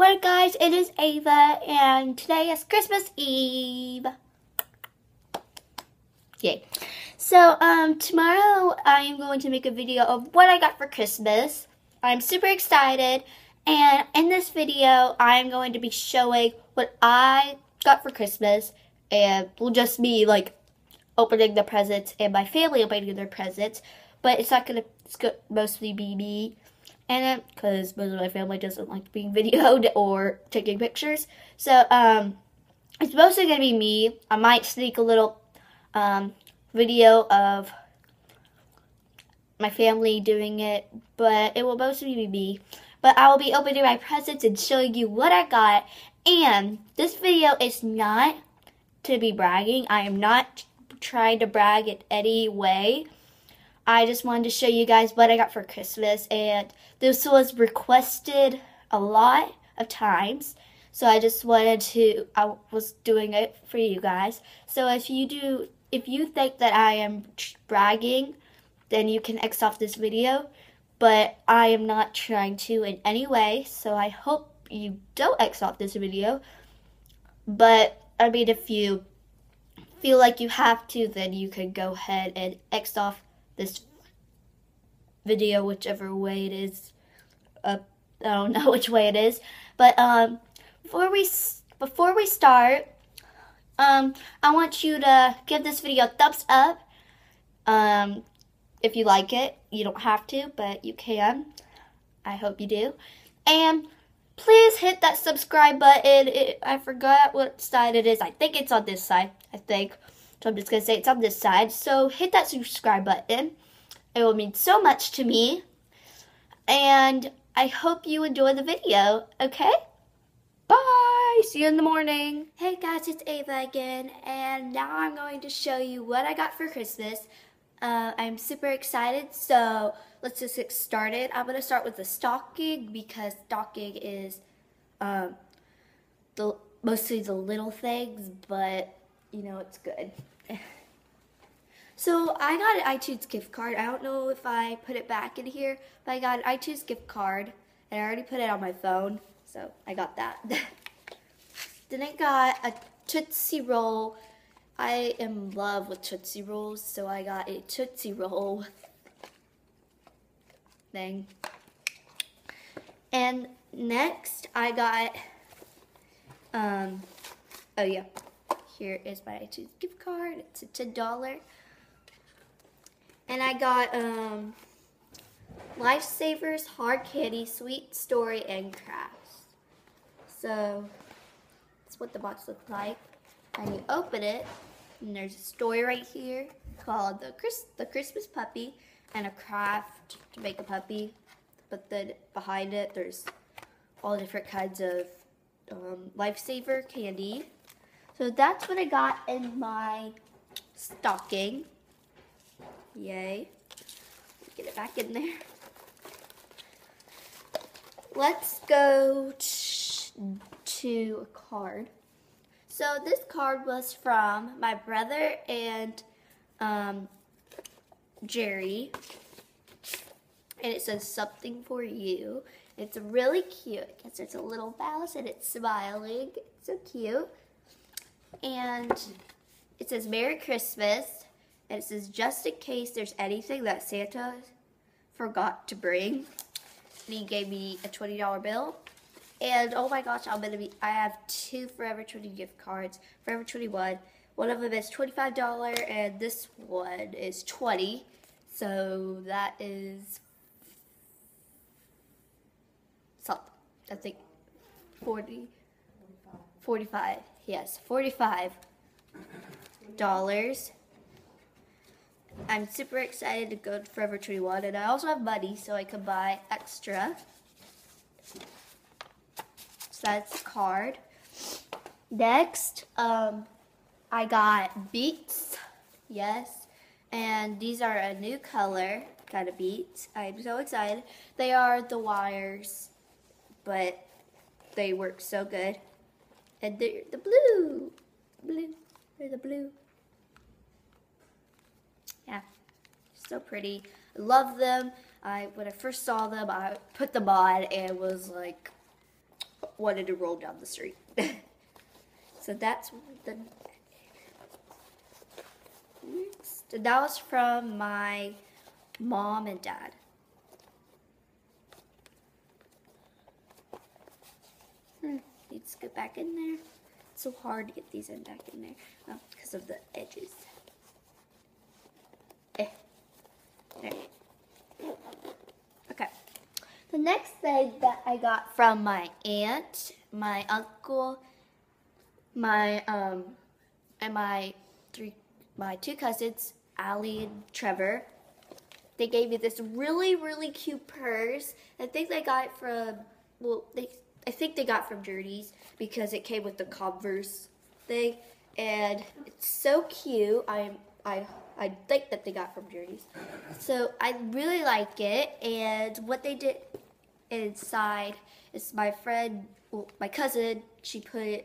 What up, guys? It is Ava, and today is Christmas Eve. Yay. So, um, tomorrow I am going to make a video of what I got for Christmas. I'm super excited, and in this video, I'm going to be showing what I got for Christmas, and will just be, like, opening the presents and my family opening their presents, but it's not it's gonna mostly be me and because most of my family doesn't like being videoed or taking pictures. So um, it's mostly gonna be me. I might sneak a little um, video of my family doing it, but it will mostly be me. But I will be opening my presents and showing you what I got. And this video is not to be bragging. I am not trying to brag in any way. I just wanted to show you guys what I got for Christmas and this was requested a lot of times. So I just wanted to I was doing it for you guys. So if you do if you think that I am bragging, then you can X off this video, but I am not trying to in any way. So I hope you don't X off this video. But I mean if you feel like you have to, then you can go ahead and X off this video, whichever way it is. I don't know which way it is, but um, before we before we start, um, I want you to give this video a thumbs up. Um, if you like it, you don't have to, but you can. I hope you do. And please hit that subscribe button. It, I forgot what side it is. I think it's on this side. I think. So I'm just going to say it's on this side. So hit that subscribe button. It will mean so much to me. And I hope you enjoy the video, okay? Bye! See you in the morning. Hey guys, it's Ava again, and now I'm going to show you what I got for Christmas. Uh, I'm super excited, so let's just get started. I'm going to start with the stocking because stocking is um, the mostly the little things, but you know, it's good. so I got an iTunes gift card. I don't know if I put it back in here, but I got an iTunes gift card, and I already put it on my phone, so I got that. then I got a Tootsie Roll. I am in love with Tootsie Rolls, so I got a Tootsie Roll thing. And next, I got, um, oh yeah, here is my iTunes gift card. It's a $10. And I got um, Lifesavers, Hard Candy, Sweet Story, and Crafts. So, that's what the box looks like. And you open it, and there's a story right here called The, Chris the Christmas Puppy and a craft to make a puppy. But then behind it, there's all different kinds of um, lifesaver candy. So that's what I got in my stocking. Yay. Get it back in there. Let's go to a card. So this card was from my brother and um, Jerry. And it says something for you. It's really cute because there's a little mouse and it's smiling. It's so cute and it says Merry Christmas. And it says just in case there's anything that Santa forgot to bring. And he gave me a $20 bill. And oh my gosh, I'm gonna be I have two Forever 20 gift cards. Forever 21. One of them is $25 and this one is 20. So that is something. I think 40 45 yes, $45. I'm super excited to go to Forever 21, and I also have money, so I can buy extra. So that's card. Next, um, I got Beats, yes, and these are a new color kind of Beats. I'm so excited. They are the wires, but they work so good. And they're the blue. Blue. They're the blue. Yeah. So pretty. I love them. I when I first saw them, I put them on and was like, wanted to roll down the street. so that's the next. That was from my mom and dad. Needs to get back in there. It's so hard to get these in back in there because of the edges. Eh. There. Okay. The next thing that I got from my aunt, my uncle, my um, and my three, my two cousins, Allie and Trevor. They gave me this really, really cute purse. I think they got it from, well, they, I think they got from Journeys because it came with the Converse thing, and it's so cute. I, I, I think that they got from Journeys. So I really like it, and what they did inside is my friend, well, my cousin, she put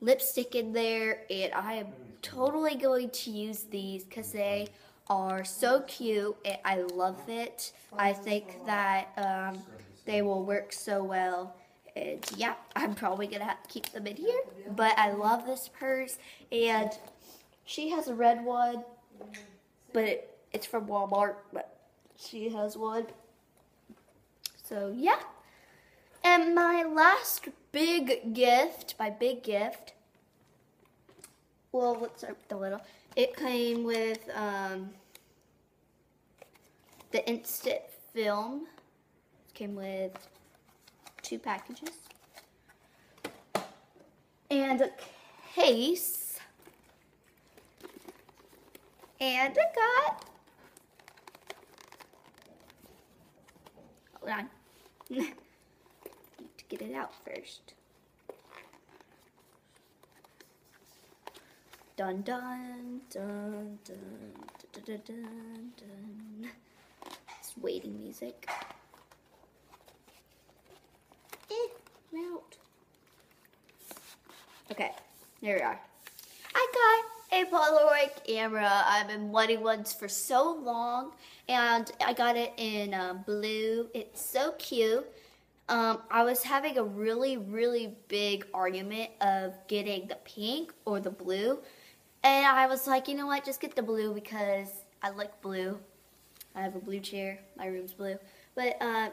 lipstick in there, and I am totally going to use these because they are so cute and I love it. I think that um, they will work so well. And yeah, I'm probably gonna have to keep them in here. But I love this purse and she has a red one, but it, it's from Walmart, but she has one. So yeah. And my last big gift, my big gift, well, let's start with the little. It came with um, the instant film. It came with two packages. And a case. And I got... Hold on. Need to get it out first. Dun dun dun dun dun dun dun dun. It's waiting music. Eh, Okay, there we are. I got a Polaroid camera. I've been wanting ones for so long, and I got it in um, blue. It's so cute. Um, I was having a really, really big argument of getting the pink or the blue. And I was like, you know what, just get the blue because I like blue. I have a blue chair, my room's blue. But uh,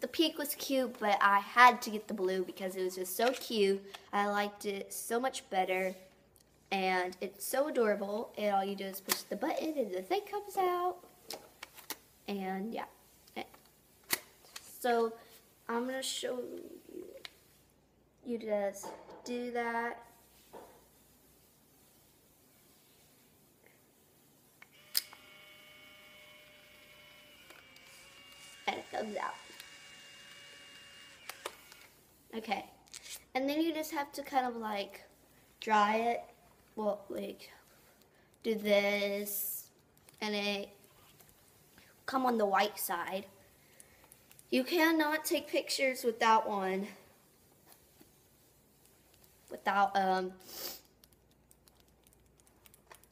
the pink was cute, but I had to get the blue because it was just so cute. I liked it so much better. And it's so adorable. And all you do is push the button and the thing comes out. And yeah. So I'm going to show you. You just do that. and it comes out. Okay, and then you just have to kind of like dry it, well, like do this, and it come on the white side. You cannot take pictures without one, without um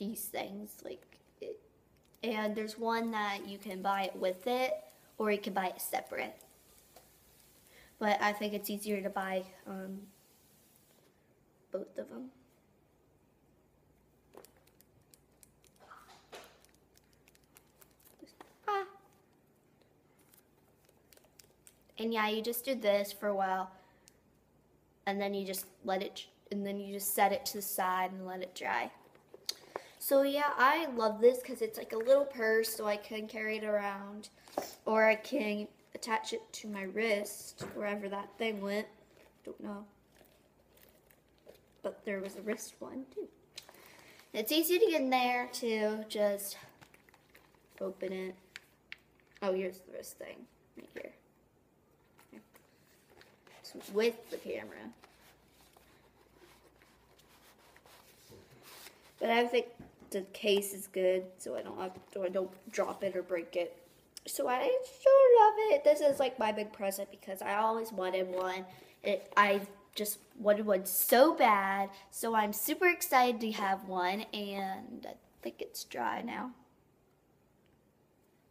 these things like it. And there's one that you can buy it with it or you can buy it separate. But I think it's easier to buy um, both of them. Ah. And yeah, you just do this for a while and then you just let it, and then you just set it to the side and let it dry. So yeah, I love this because it's like a little purse so I can carry it around. Or I can attach it to my wrist, wherever that thing went. Don't know. But there was a wrist one too. It's easy to get in there to just open it. Oh, here's the wrist thing right here. It's with the camera. But I think the case is good, so I don't have, so I don't drop it or break it. So I sure love it. This is like my big present because I always wanted one. It, I just wanted one so bad, so I'm super excited to have one, and I think it's dry now.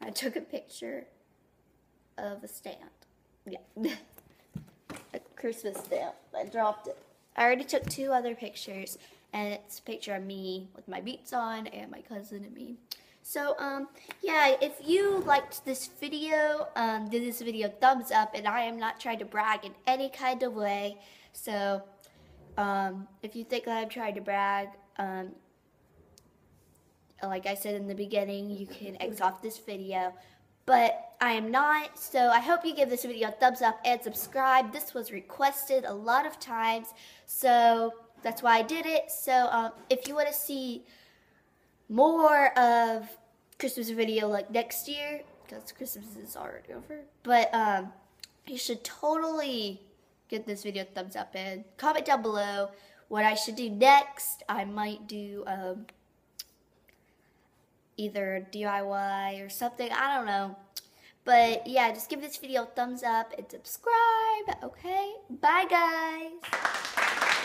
I took a picture of a stand. Yeah. A Christmas stamp. I dropped it. I already took two other pictures, and it's a picture of me with my beats on and my cousin and me. So, um, yeah, if you liked this video, um, give this video thumbs up, and I am not trying to brag in any kind of way. So, um, if you think that I'm trying to brag, um, like I said in the beginning, you can X off this video. But I am not, so I hope you give this video a thumbs up and subscribe. This was requested a lot of times, so that's why I did it. So um, if you want to see more of Christmas video like next year, because Christmas is already over, but um, you should totally give this video a thumbs up and comment down below what I should do next. I might do um, either DIY or something. I don't know. But yeah, just give this video a thumbs up and subscribe. Okay? Bye, guys.